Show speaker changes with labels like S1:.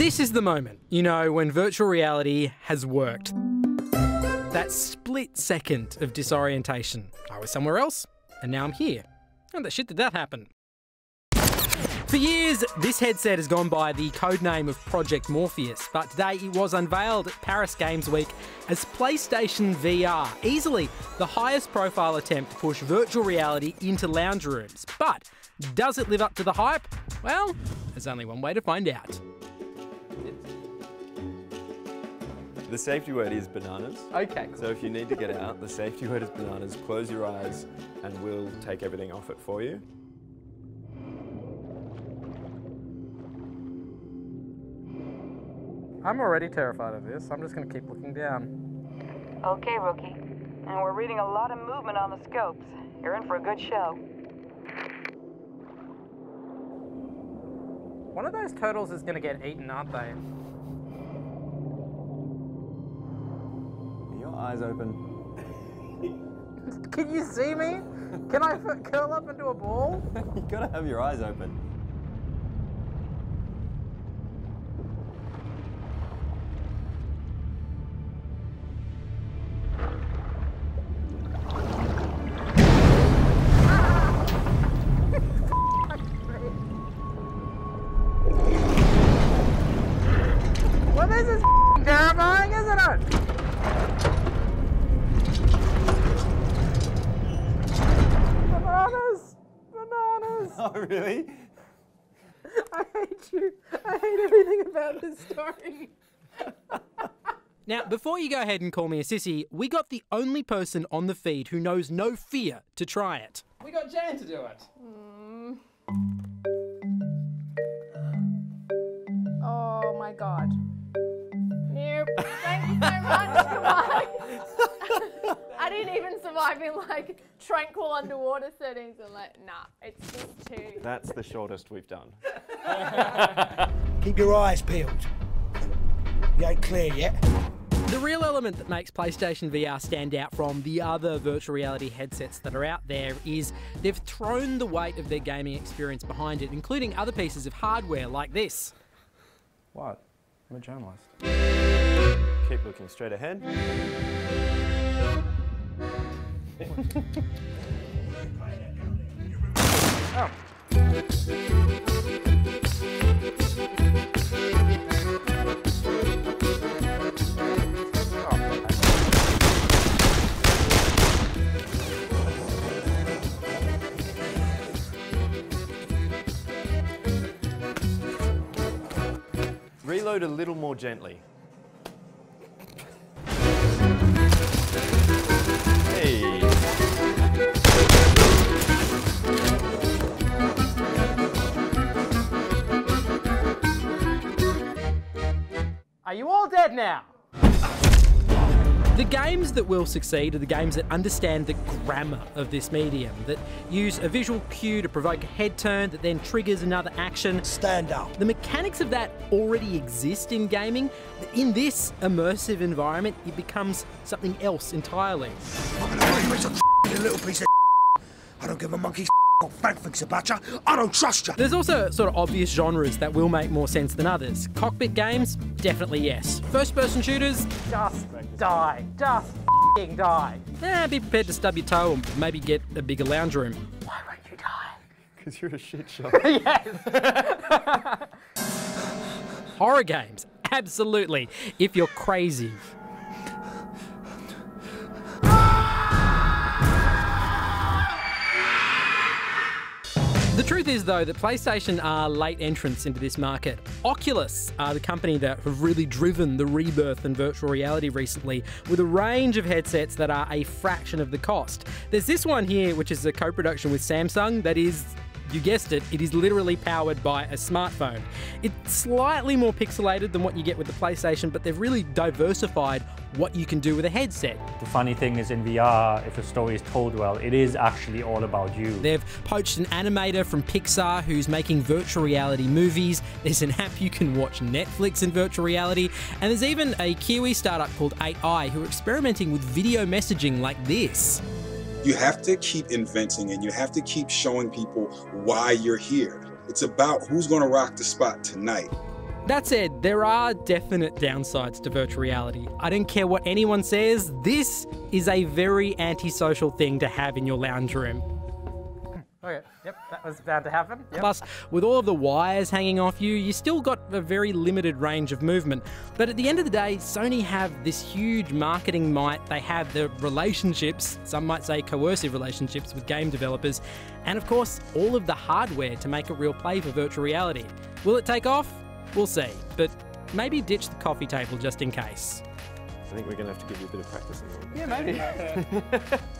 S1: This is the moment, you know, when virtual reality has worked. That split second of disorientation. I was somewhere else, and now I'm here. How the shit did that happen? For years, this headset has gone by the codename of Project Morpheus, but today it was unveiled at Paris Games Week as PlayStation VR, easily the highest profile attempt to push virtual reality into lounge rooms. But does it live up to the hype? Well, there's only one way to find out.
S2: The safety word is bananas.
S1: Okay,
S2: So if you need to get out, the safety word is bananas. Close your eyes and we'll take everything off it for you.
S1: I'm already terrified of this. I'm just going to keep looking down.
S3: Okay, rookie. And we're reading a lot of movement on the scopes. You're in for a good show.
S1: One of those turtles is going to get eaten, aren't they?
S2: Eyes open?
S1: Can you see me? Can I f- curl up into a ball?
S2: you gotta have your eyes open.
S1: Well, this is terrifying, isn't it? Bananas! Bananas!
S2: Oh, really?
S1: I hate you. I hate everything about this story. Now, before you go ahead and call me a sissy, we got the only person on the feed who knows no fear to try it. We got Jan to do it. Mm.
S4: Oh my god. Nope. Thank you so much. Goodbye. I didn't even survive in like tranquil underwater settings. I'm like, nah, it's just too.
S2: That's the shortest we've done.
S5: Keep your eyes peeled. You ain't clear yet.
S1: The real element that makes PlayStation VR stand out from the other virtual reality headsets that are out there is they've thrown the weight of their gaming experience behind it, including other pieces of hardware like this.
S6: What? I'm a journalist.
S2: Keep looking straight ahead. Reload a little more gently. Hey.
S1: Are you all dead now? The games that will succeed are the games that understand the grammar of this medium, that use a visual cue to provoke a head turn that then triggers another action.
S5: Stand up.
S1: The mechanics of that already exist in gaming. In this immersive environment, it becomes something else entirely.
S5: I'm gonna kill you a little piece of I don't give a monkey's bank fixer, batcha. I don't trust you.
S1: There's also sort of obvious genres that will make more sense than others. Cockpit games, definitely yes. First person shooters, just die. Just f***ing die. Eh, be prepared to stub your toe and maybe get a bigger lounge room. Why won't you die?
S2: Because you're a shit show. yes!
S1: Horror games, absolutely, if you're crazy. Truth is, though, that PlayStation are late entrants into this market. Oculus are the company that have really driven the rebirth in virtual reality recently with a range of headsets that are a fraction of the cost. There's this one here, which is a co production with Samsung, that is you guessed it, it is literally powered by a smartphone. It's slightly more pixelated than what you get with the PlayStation, but they've really diversified what you can do with a headset.
S7: The funny thing is in VR, if a story is told well, it is actually all about you.
S1: They've poached an animator from Pixar who's making virtual reality movies. There's an app you can watch Netflix in virtual reality. And there's even a Kiwi startup called 8i who are experimenting with video messaging like this.
S8: You have to keep inventing and you have to keep showing people why you're here. It's about who's going to rock the spot tonight.
S1: That said, there are definite downsides to virtual reality. I don't care what anyone says, this is a very antisocial thing to have in your lounge room.
S9: Okay, yep, that was bound to happen. Yep.
S1: Plus, with all of the wires hanging off you, you still got a very limited range of movement. But at the end of the day, Sony have this huge marketing might. They have the relationships, some might say coercive relationships with game developers, and of course, all of the hardware to make a real play for virtual reality. Will it take off? We'll see. But maybe ditch the coffee table just in case.
S2: I think we're going to have to give you a bit of practice.
S9: Yeah, maybe.